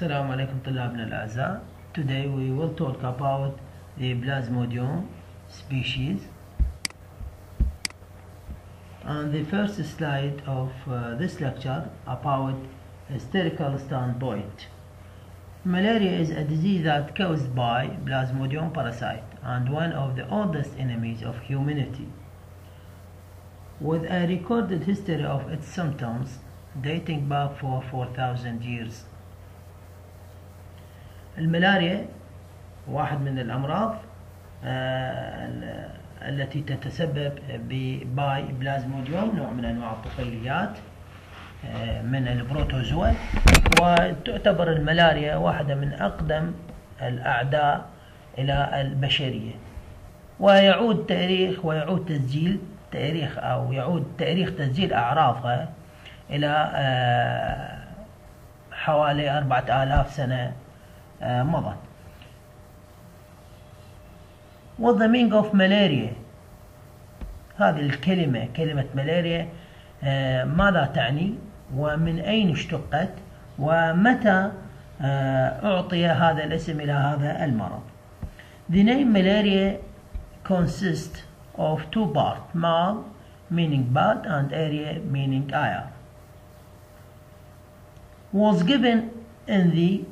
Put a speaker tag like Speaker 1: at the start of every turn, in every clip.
Speaker 1: السلام عليكم طلابنا الأعزاء Today we will talk about the Plasmodium species On the first slide of uh, this lecture about hysterical standpoint Malaria is a disease that caused by Plasmodium parasite and one of the oldest enemies of humanity with a recorded history of its symptoms dating back for 4000 years الملاريا واحد من الأمراض آه، التي تتسبب ب by Plasmodium نوع من أنواع الطفيليات آه، من ال protozoa وتعتبر الملاريا واحدة من أقدم الأعداء إلى البشرية. ويعود تاريخ ويعود تسجيل تاريخ أو يعود تاريخ تسجيل أعراضها إلى آه، حوالي أربعة آلاف سنة مضت What the meaning of malaria هذه الكلمة كلمة ملاريا ماذا تعني ومن أين اشتقت ومتى أعطي هذا الاسم إلى هذا المرض The name malaria consists of two parts mal meaning bad and area meaning ire was given in the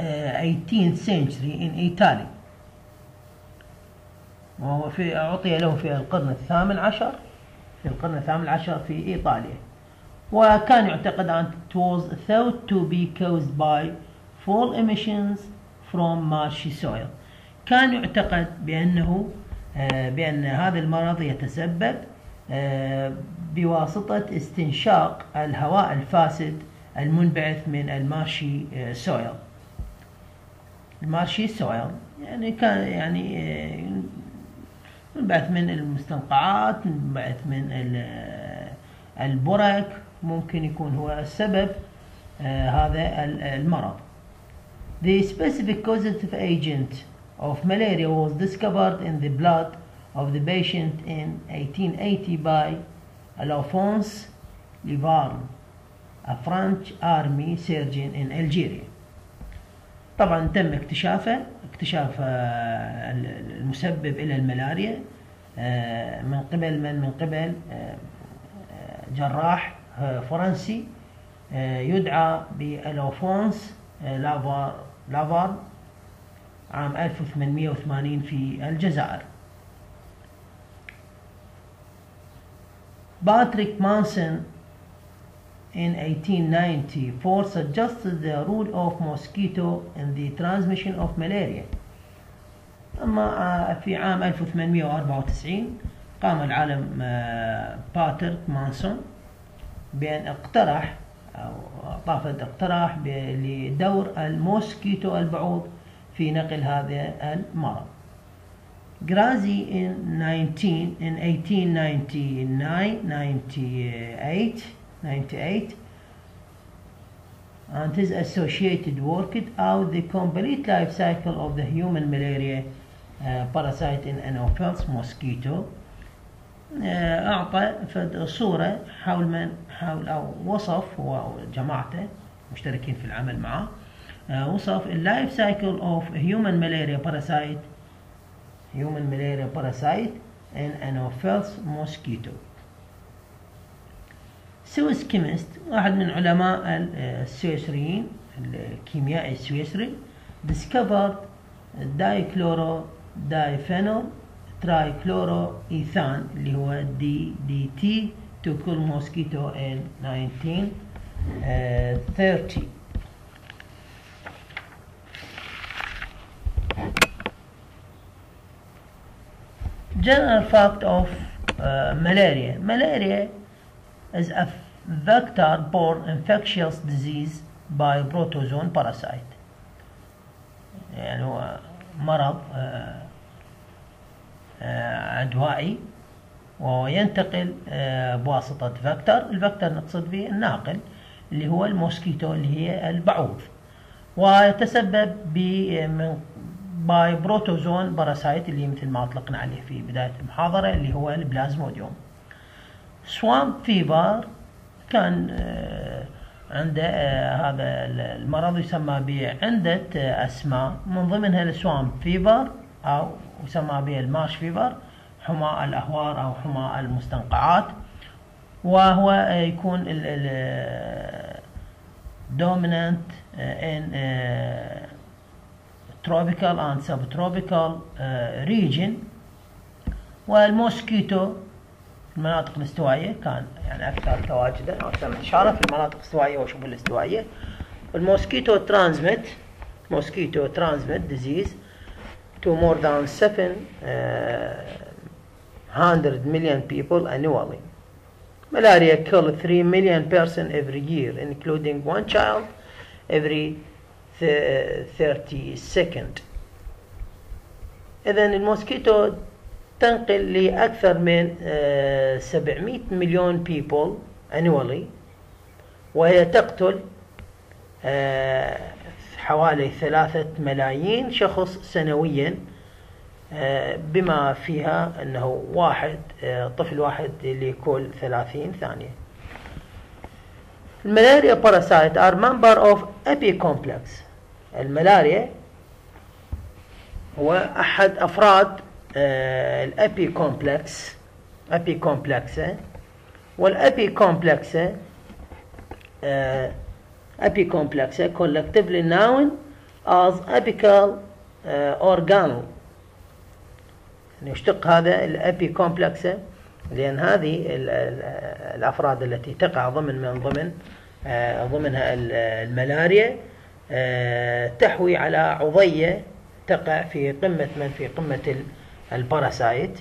Speaker 1: 18th century in Italy. وهو في أعطي له في القرن الثامن عشر في القرن الثامن عشر في إيطاليا. وكان يعتقد أن it was thought to be caused by foul emissions from marshy soil. كان يعتقد بأنه بأن هذا المرض يتسبب بواسطة استنشاق الهواء الفاسد المنبعث من ال marshy soil ال marshy soil يعني كان يعني منبعث من المستنقعات منبعث من البرك ممكن يكون هو السبب هذا المرض The specific causative agent of malaria was discovered in the blood of the patient in 1880 by Alphonse Livarne, a French army surgeon in Algeria. طبعا تم اكتشافه اكتشاف المسبب إلى الملاريا من قبل من من قبل جراح فرنسي يدعى بألفونس لافار لافار عام 1880 في الجزائر. باتريك مانسون in 1894 suggested the role of mosquito in the transmission of malaria أما في عام 1894 قام العالم باتريك مانسون بأن اقترح أو أضاف اقتراح لدور ال mosquito البعوض في نقل هذا المرض. Grassi in 19 in 1899 98 98 and his associates worked out the complete life cycle of the human malaria uh, parasite in Anopheles mosquito uh, أعطى صورة حول من حول أو وصف هو وجماعته مشتركين في العمل معه uh, وصف ال life cycle of human malaria parasite human malaria parasite in Anopheles mosquito Swiss chemist واحد من علماء السويسريين الكيميائي السويسري discovered dichloro diphenyl trichloroethane اللي هو DDT to kill mosquito in 1930 general fact of uh, malaria. Malaria is a vector-borne infectious disease by protozoan parasite. يعني هو مرض عدوائي وينتقل بواسطة vector ال vector نقصد به الناقل اللي هو ال mosquito اللي هي البعوض. ويتسبب by protozoan parasite اللي مثل ما أطلقنا عليه في بداية المحاضرة اللي هو البلازموديوم. swamp fever كان عنده آه هذا المرض يسمى بعدة آه أسماء. من ضمنها ال swamp fever أو يسمى به ال marsh fever حمى الأهوار أو حمى المستنقعات. وهو يكون dominant in tropical and subtropical region. وال mosquito المناطق الاستوائية كان يعني أكثر تواجدا أو أكثر انتشارا في المناطق الاستوائية وشبه الاستوائية ال mosquito transmit mosquito transmit disease to more than 700 million people annually Malaria kills 3 million persons every year, including one child every 30 second. إذا الموسكيتو تنقل لأكثر من 700 مليون people annually وهي تقتل حوالي ثلاثة ملايين شخص سنويا بما فيها أنه واحد طفل واحد لكل ثلاثين ثانية. ال malaria parasite are member of Apicomplexa الملاريا هو أحد أفراد ال Apicomplexa Apicomplexa وال Apicomplexa Apicomplexa collectively known as apical organelle. يشتق هذا ال Apicomplexa لأن هذه الأفراد التي تقع ضمن من ضمن آه، ضمنها الملاريا آه، تحوي على عضية تقع في قمة من؟ في قمة ال parasite.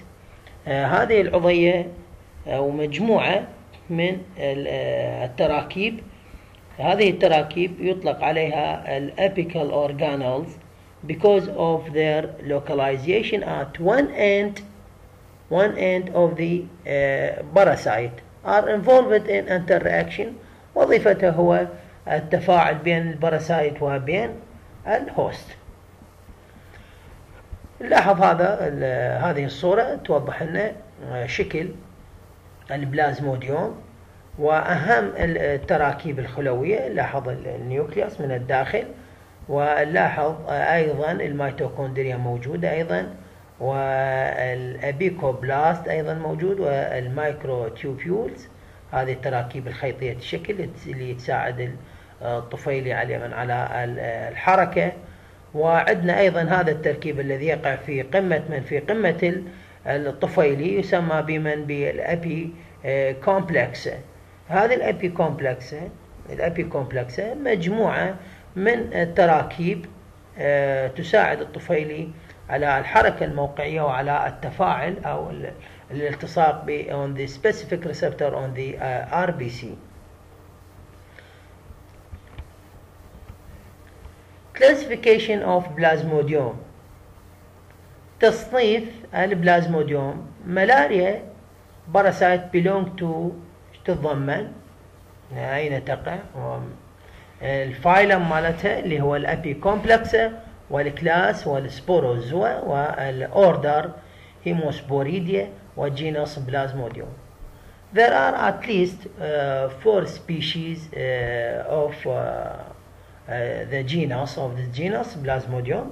Speaker 1: آه، هذه العضية أو مجموعة من التراكيب. هذه التراكيب يطلق عليها ال apical organelles because of their localization at one end one end of the parasite. Are involved in interaction. وظيفته هو التفاعل بين ال parasite وبين ال host لاحظ هذا هذه الصورة توضح لنا شكل البلازموديوم وأهم التراكيب الخلوية لاحظ ال nucleus من الداخل ونلاحظ أيضا الميتوكوندريا موجودة أيضا وال apicoplast أيضا موجود وال microtubules هذه التراكيب الخيطية الشكل اللي تساعد الطفيلي على على الحركة. وعندنا أيضا هذا التركيب الذي يقع في قمة من في قمة الطفيلي يسمى بمن بال apical complex هذه ال apical complex ال apical complex مجموعة من التراكيب آه، تساعد الطفيلي على الحركة الموقعية وعلى التفاعل أو الالتصاق on the specific receptor on the uh, RBC. Classification of Plasmodium. تصنيف ال Plasmodium. malaria parasite belong to تتضمن؟ أين تقع؟ ال phylum مالتها اللي هو الأبي كومبلكس والكلاس والسبوروزوا والأوردر هيموسبوريديا والجينوس بلازموديوم. There are at least uh, four species uh, of uh, the genus of the genus Plasmodium.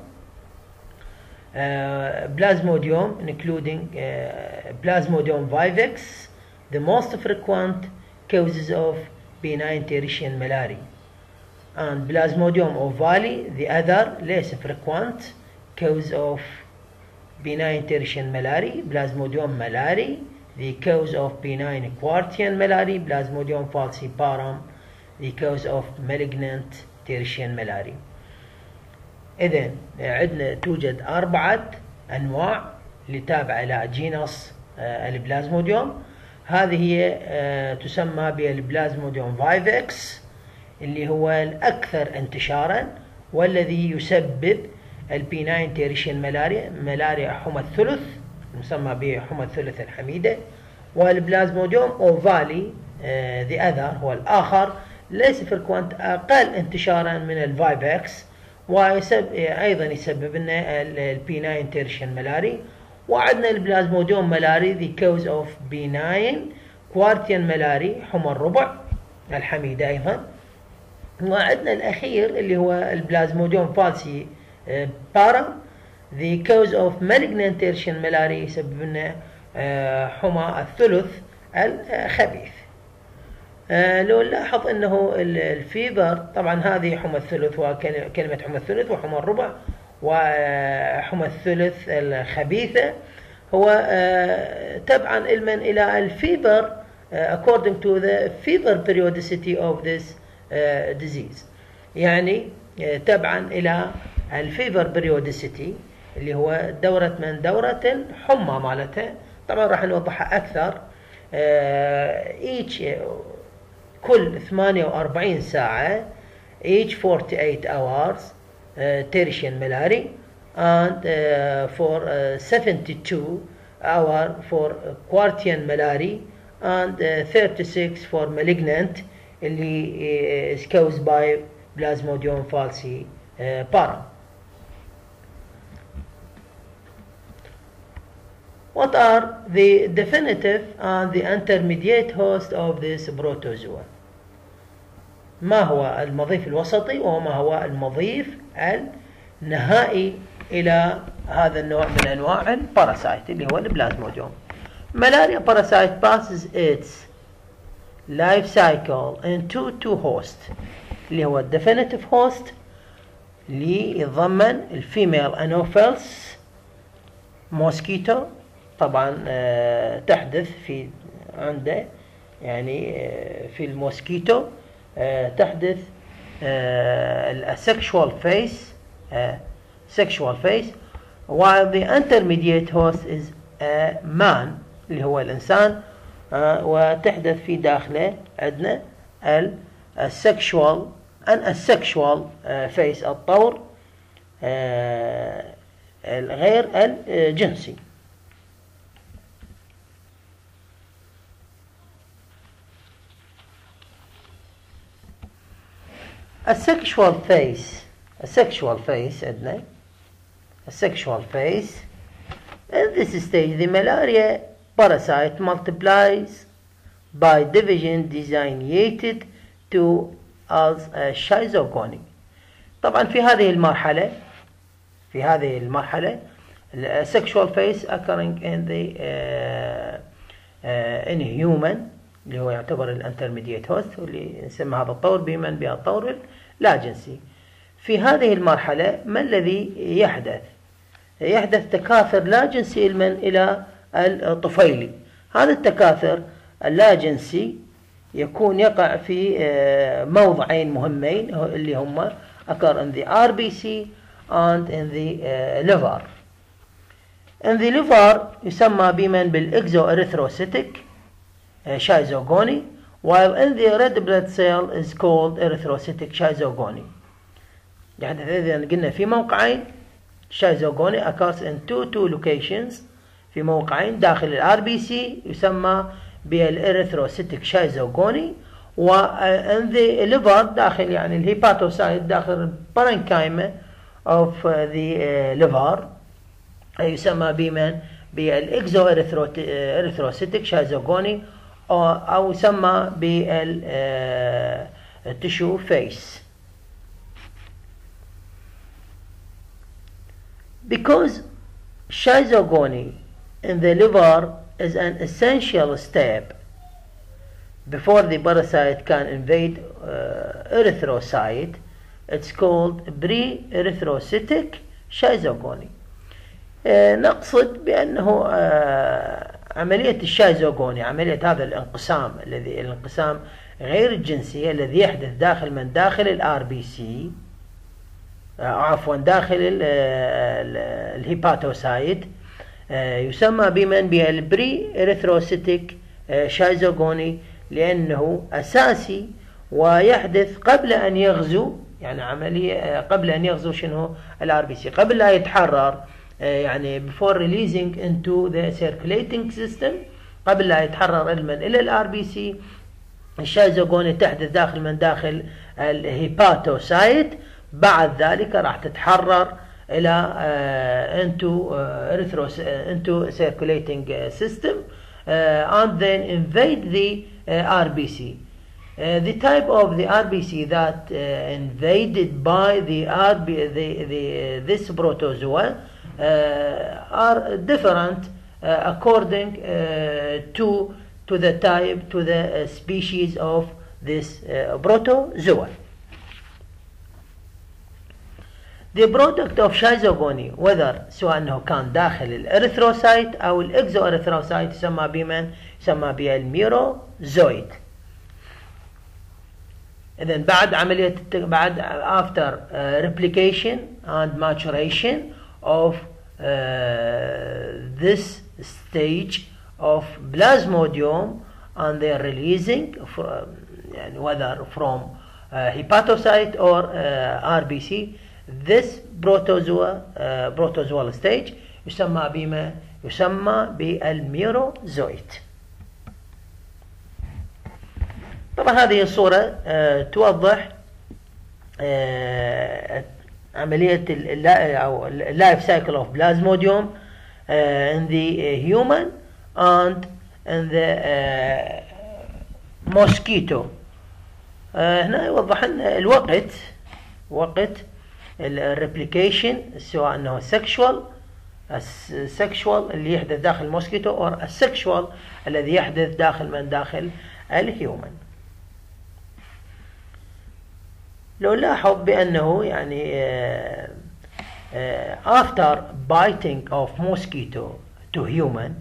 Speaker 1: Uh, Plasmodium, including uh, Plasmodium vivax, the most frequent causes of benign tertian malaria. and Plasmodium ovale, the other less frequent cause of benign tertian malaria, Plasmodium malariae, the cause of benign quartian malaria, Plasmodium falciparum, the cause of malignant tertian malariae. إذن عندنا توجد أربعة أنواع اللي تابعة إلى genus ال Plasmodium هذه هي تسمى بال Plasmodium vivax اللي هو الأكثر انتشارا والذي يسبب ال benign tertian malaria malaria حمى الثلث المسمى بحمى الثلث الحميدة وال Plasmodium ovale the uh, other هو الآخر ليس frequent أقل انتشارا من ال vivax ويسبب أيضا يسبب لنا ال benign tertian malaria وعندنا ال Plasmodium malariae the cause of benign quartan malaria حمى الربع الحميدة أيضا. وعندنا الأخير اللي هو ال Plasmodium falciparum the cause of malignant tertian malaria يسبب لنا حمى الثلث الخبيث لو نلاحظ إنه ال fever طبعا هذه حمى الثلث وكلمة حمى الثلث وحمى الربع وحمى الثلث الخبيثة هو تبعا على من إلى ال fever according to the fever periodicity of this disease. يعني تبعا إلى ال fever periodicity اللي هو دورة من دورة الحمى مالتها طبعا راح نوضحها أكثر. each كل 48 ساعة each 48 hours tertian malary and uh, for uh, 72 hour for quartian malary and uh, 36 for malignant اللي is caused by plasmodium falci para. What are the definitive and the intermediate host of this protozoa? ما هو المضيف الوسطي وما هو المضيف النهائي إلى هذا النوع من أنواع ال parasite اللي هو ال Plasmodium. Malaria parasite passes its life cycle into two hosts اللي هو definitive host اللي يتضمن ال female Anopheles mosquito طبعا تحدث في عنده يعني في ال mosquito تحدث ال sexual phase sexual phase while the intermediate host is a man اللي هو الإنسان وتحدث في داخله عندنا ال asexual أن ال asexual phase الطور الغير الجنسي ال asexual phase ال asexual phase عندنا ال asexual phase in this stage the malaria parasite multiplies by division designated to as a schizogony طبعا في هذه المرحلة في هذه المرحلة asexual phase occurring in the uh, uh, in human اللي هو يعتبر ال intermediate host واللي نسمى هذا الطور بمن بها الطور اللا جنسي. في هذه المرحلة ما الذي يحدث؟ يحدث تكاثر لا جنسي من إلى الطفيلي. هذا التكاثر اللا جنسي يكون يقع في موضعين مهمين اللي هما occur in the RBC and in the uh, liver. In the liver يسمى بمن؟ بالإكزوإريثروسيتك شايزوغوني. While in the red blood cell is called erythrocytic شايزوغوني يعني إذا قلنا في موقعين شايزوغوني occurs in two two locations. في موقعين داخل RBC يسمى بال erythrocytic schizogony و in the liver داخل يعني ال hepatocyte داخل ال parenchyma of the liver يسمى بمن؟ بال exo-erythrocytic schizogony أو يسمى بال tissue phase because schizogony in the liver is an essential step before the parasite can invade uh, erythrocyte it's called pre-erythrocytic schizogony uh, نقصد بأنه uh, عملية ال schizogony عملية هذا الانقسام الذي الانقسام غير الجنسي الذي يحدث داخل من داخل ال RBC عفوا داخل ال hepatocyte يسمى بمن؟ بال pre-erythrocytic schizogony لأنه أساسي ويحدث قبل أن يغزو يعني عملية قبل أن يغزو شنو؟ ال RBC قبل لا يتحرر. يعني before releasing into the circulating system قبل لا يتحرر على من إلى ال RBC ال schizogony تحدث داخل من داخل الهيباتوسايت بعد ذلك راح تتحرر إلى into erythros into circulating system and then invade the RBC Uh, the type of the RBC that uh, invaded by the RB the, the this protozoa uh, are different uh, according uh, to to the type to the uh, species of this uh, protozoa. The product of schizogony whether سواء انه كان داخل ال erythrocyte أو ال exo-erythrocyte يسمى بمن؟ يسمى بال merozoite. اذا بعد عمليه بعد after uh, replication and maturation of uh, this stage of plasmodium and they are releasing from يعني whether from uh, hepatocyte or uh, RBC this protozoa uh, protozoal stage يسمى بما يسمى بالميروزويت طبعا هذه الصورة uh, توضح uh, عملية أو ال life cycle of Plasmodium in the human and in the uh, mosquito. Uh, هنا يوضح لنا الوقت وقت ال replication سواء أنه sexual ال sexual اللي يحدث داخل ال mosquito أو ال asexual الذي يحدث داخل من داخل ال human لو لاحظ بأنه يعني uh, uh, after biting of mosquito to human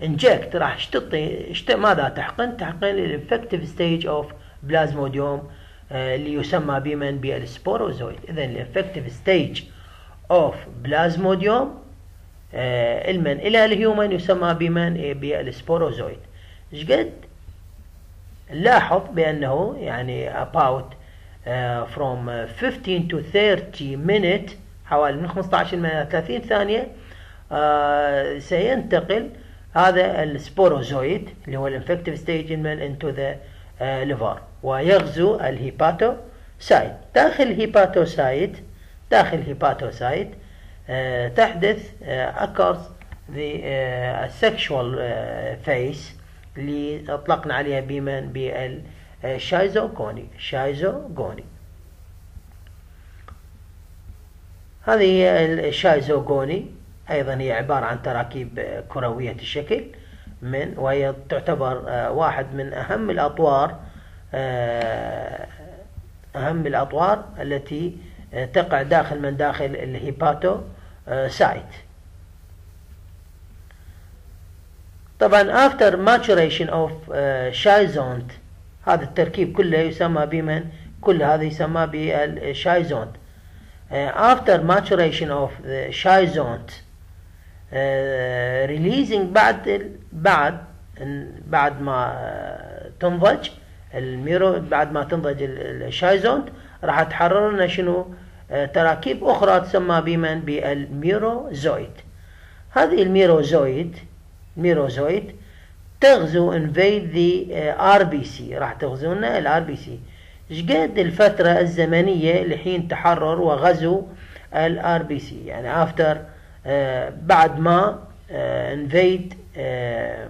Speaker 1: inject راح تعطي ماذا تحقن؟ تحقن ال infective stage of Plasmodium اللي يسمى بمن بال sporozoite اذا ال infective stage of Plasmodium المن إلى ال human يسمى بمن بال sporozoite إيش قد؟ لاحظ بأنه يعني about from 15 to 30 minute حوالي من 15 إلى 30 ثانية. uh, سينتقل هذا ال sporozoite اللي هو ال infective stage into the liver ويغزو ال hepatocyte داخل ال hepatocyte داخل ال hepatocyte uh, تحدث occurs the sexual phase اللي أطلقنا عليها بمن بالشايزوغوني شايزوغوني هذه هي الشايزوغوني أيضا هي عبارة عن تراكيب كروية الشكل من وهي تعتبر واحد من أهم الأطوار أهم الأطوار التي تقع داخل من داخل ال hepatocyte طبعا after maturation of schizont هذا التركيب كله يسمى بمن؟ كل هذا يسمى بال schizont after maturation of the schizont releasing بعد بعد بعد ما تنضج ال mero بعد ما تنضج ال schizont راح تحرر لنا شنو؟ تراكيب أخرى تسمى بمن؟ بال merozoite هذه ال merozoite ال merozoite تغزو invade the RBC راح تغزو لنا ال RBC. شقد الفترة الزمنية لحين تحرر وغزو ال RBC؟ يعني after آه بعد ما invade آه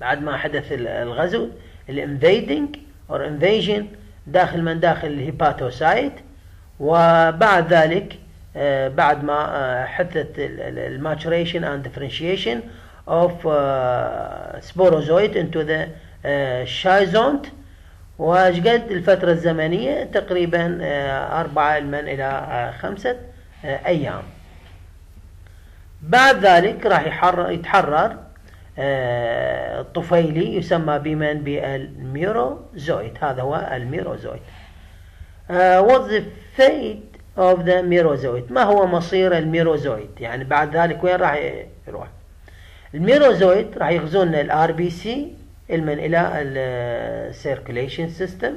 Speaker 1: بعد ما حدث الغزو ال invading أو invasion داخل من داخل ال hepatocyte. وبعد ذلك آه بعد ما حدثت ال maturation and differentiation of sporozoite into the schizont وإيش قد الفترة الزمنية تقريبا أربعة من إلى خمسة أيام. بعد ذلك راح يتحرر طفيلي يسمى بمن بال merozoite هذا هو ال merozoite what's the fate of the merozoite ما هو مصير ال merozoite يعني بعد ذلك وين راح يروح؟ ال merozoite راح يغزون ال RBC المن إلى ال circulation system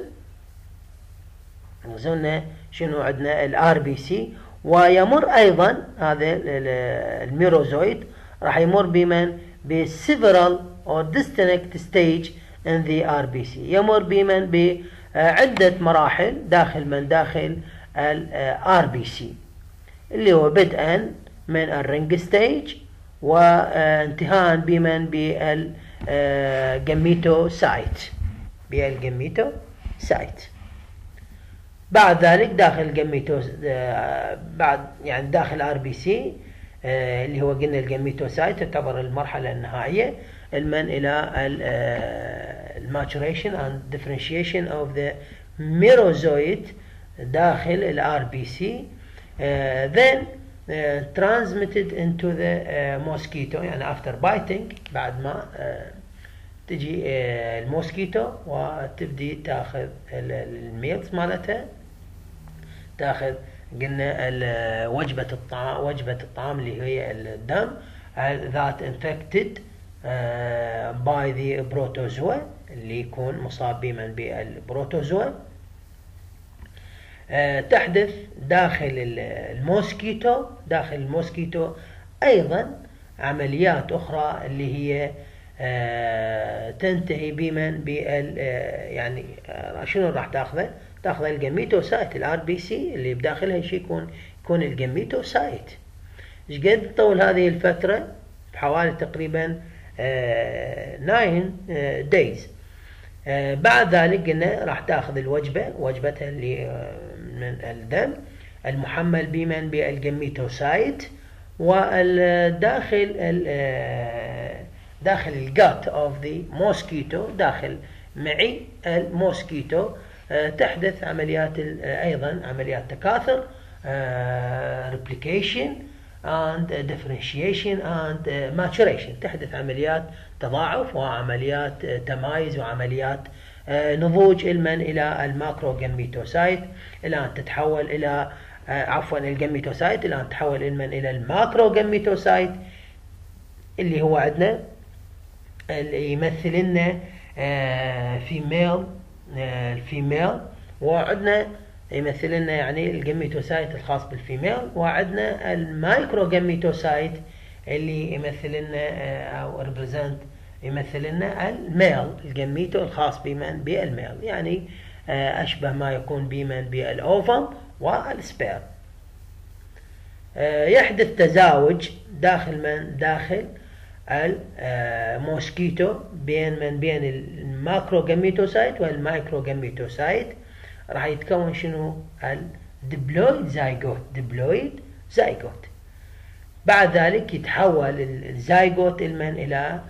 Speaker 1: يغزون شنو عندنا؟ ال RBC ويمر أيضا هذا ال merozoite راح يمر بمن؟ ب several or distinct stage in the RBC يمر بمن؟ بعدة مراحل داخل من داخل ال RBC اللي هو بدءا من ال ring stage وانتهاء بمن بال gametocyte. بال gametocyte بعد ذلك داخل ال gameto بعد يعني داخل RBC اللي هو قلنا ال gametocyte تعتبر المرحلة النهائية المن إلى ال maturation and differentiation of the merozoite داخل ال RBC. uh, transmitted into the uh, mosquito يعني after biting بعد ما uh, تجي ال mosquito وتبدي تاخذ ال meals مالتها تاخذ قلنا وجبة الطعام وجبة الطعام اللي هي الدم that infected by the protozoa اللي يكون مصاب بمن بال protozoa. تحدث داخل ال mosquito داخل ال mosquito أيضا عمليات أخرى اللي هي تنتهي بمن بال يعني شنو راح تأخذه؟ تاخذ ال gametocyte ال RBC اللي بداخلها شيء يكون يكون ال gametocyte إيش قد تطول هذه الفترة؟ بحوالي تقريبا 9 days بعد ذلك قلنا راح تأخذ الوجبة وجبتها اللي من الدم المحمل بمن؟ بال gametocyte والداخل داخل ال gut of the mosquito داخل معي ال mosquito تحدث عمليات أيضا عمليات تكاثر replication and differentiation and maturation. تحدث عمليات تضاعف وعمليات تمايز وعمليات نضوج المن إلى ال macrogametocyte إلى أن تتحول إلى عفوا ال gametocyte إلى أن تتحول المن إلى ال macrogametocyte اللي هو عندنا اللي يمثل لنا female ال female وعندنا يمثل لنا يعني ال gametocyte الخاص بال female وعندنا ال microgametocyte اللي يمثل لنا أو represent يمثل لنا ال male ال gameto الخاص بمن بال male يعني أشبه ما يكون بمن بال ovum وال sperm يحدث تزاوج داخل من داخل ال mosquito بين من بين ال macrogametocyte وال microgametocyte راح يتكون شنو؟ ال diploid zygote diploid zygote. بعد ذلك يتحول الزايجوت المن إلى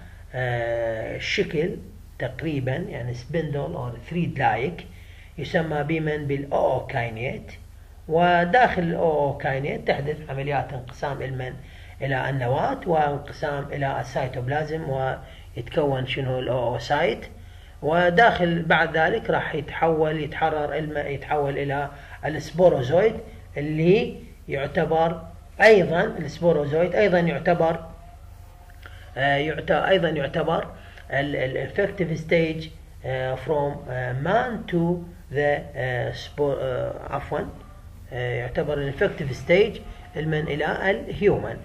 Speaker 1: شكل تقريبا يعني spindle أو thread like يسمى بمن بال ookinete. وداخل ال ookinete تحدث عمليات انقسام المن إلى النواة وانقسام إلى السيتوبلازم ويتكون شنو؟ ال oocyst. وداخل بعد ذلك راح يتحول يتحرر الماء يتحول إلى ال sporozoite اللي يعتبر أيضا ال sporozoite أيضا يعتبر أيضا يعتبر ال infective stage from man to the عفوا يعتبر ال infective stage المن إلى ال human